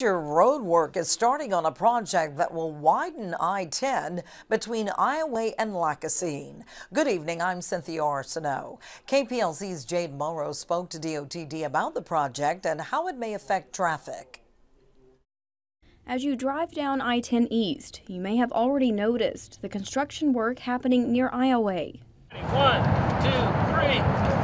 Major road work is starting on a project that will widen I-10 between Iowa and Lacassine. Good evening, I'm Cynthia Arsenault. KPLC's Jade Moreau spoke to DOTD about the project and how it may affect traffic. As you drive down I-10 East, you may have already noticed the construction work happening near Iowa. One, two, three.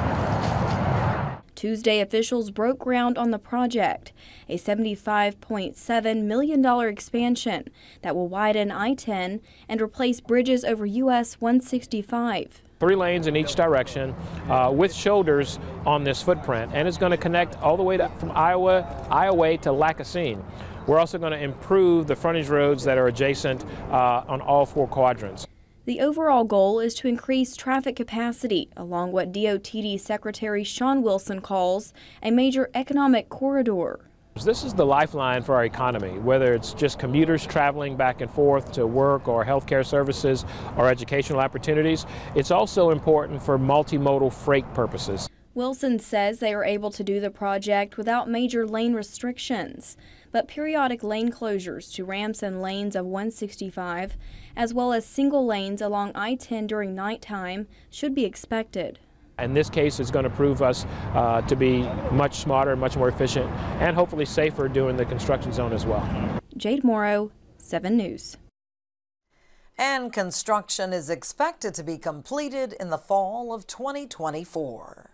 Tuesday, officials broke ground on the project, a $75.7 million expansion that will widen I 10 and replace bridges over US 165 three lanes in each direction uh, with shoulders on this footprint and it's going to connect all the way to, from Iowa, Iowa to Lacassine. We're also going to improve the frontage roads that are adjacent uh, on all four quadrants. The overall goal is to increase traffic capacity along what DOTD Secretary Shawn Wilson calls a major economic corridor. This is the lifeline for our economy, whether it's just commuters traveling back and forth to work or healthcare services or educational opportunities. It's also important for multimodal freight purposes. Wilson says they are able to do the project without major lane restrictions, but periodic lane closures to ramps and lanes of 165, as well as single lanes along I 10 during nighttime, should be expected. In this case, it's going to prove us uh, to be much smarter, much more efficient, and hopefully safer during the construction zone as well. Jade Moreau, 7 News. And construction is expected to be completed in the fall of 2024.